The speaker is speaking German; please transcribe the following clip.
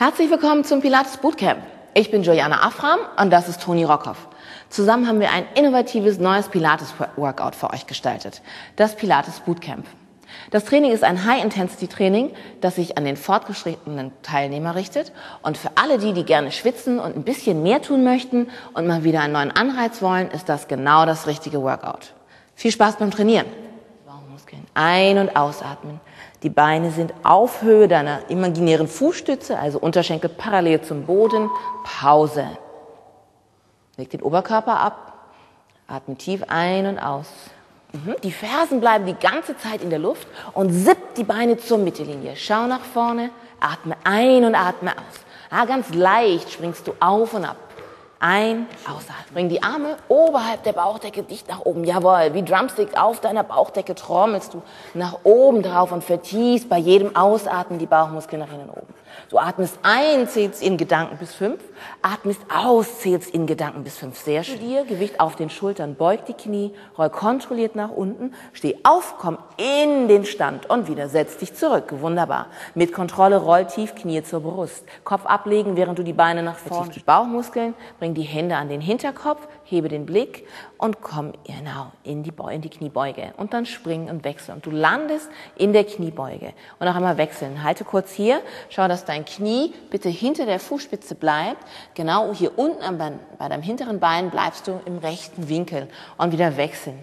Herzlich willkommen zum Pilates Bootcamp. Ich bin Juliana Afram und das ist Toni Rockhoff. Zusammen haben wir ein innovatives neues Pilates-Workout für euch gestaltet, das Pilates Bootcamp. Das Training ist ein High-Intensity-Training, das sich an den fortgeschrittenen Teilnehmer richtet und für alle die, die gerne schwitzen und ein bisschen mehr tun möchten und mal wieder einen neuen Anreiz wollen, ist das genau das richtige Workout. Viel Spaß beim Trainieren. Bauchmuskeln ein- und ausatmen. Die Beine sind auf Höhe deiner imaginären Fußstütze, also Unterschenkel parallel zum Boden. Pause. Leg den Oberkörper ab. Atme tief ein und aus. Mhm. Die Fersen bleiben die ganze Zeit in der Luft und sipp die Beine zur Mittellinie. Schau nach vorne, atme ein und atme aus. Ah, ganz leicht springst du auf und ab. Ein, ausatmen. Bring die Arme oberhalb der Bauchdecke dicht nach oben. Jawohl, wie Drumstick auf deiner Bauchdecke trommelst du nach oben drauf und vertiefst bei jedem Ausatmen die Bauchmuskeln nach innen oben. Du atmest ein, zählst in Gedanken bis fünf, atmest aus, zählst in Gedanken bis fünf. Sehr schön. Dir, Gewicht auf den Schultern, beug die Knie, roll kontrolliert nach unten, steh auf, komm in den Stand und wieder setz dich zurück. Wunderbar. Mit Kontrolle roll tief Knie zur Brust. Kopf ablegen, während du die Beine nach vorne. Bauchmuskeln, bring die Hände an den Hinterkopf, hebe den Blick und komm genau in die, in die Kniebeuge. Und dann springen und wechseln. Und du landest in der Kniebeuge. Und noch einmal wechseln. Halte kurz hier. Schau, dass dein Knie bitte hinter der Fußspitze bleibt. Genau hier unten bei deinem hinteren Bein bleibst du im rechten Winkel. Und wieder wechseln.